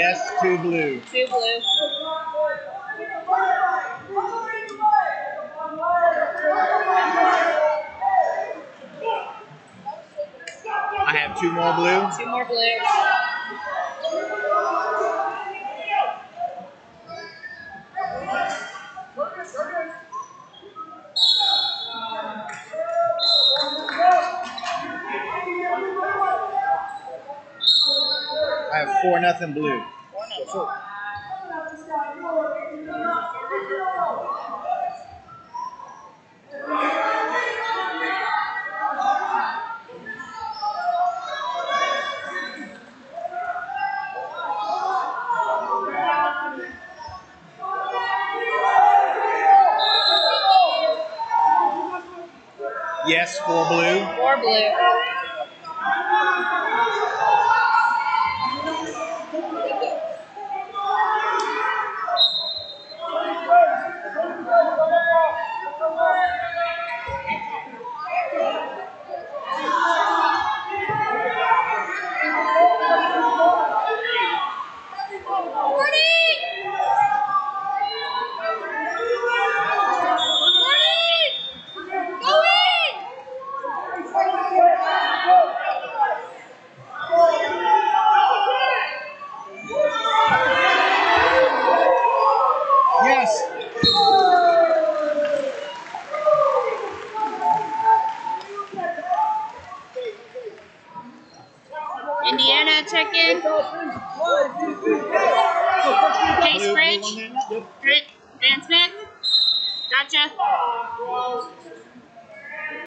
Yes, two blue. Two blue. I have two more blue. Two more blue. Have four nothing blue. Four nothing. Yes, four blue. Four blue. Indiana check in. Case Bridge. Yep. Van Smith. Gotcha.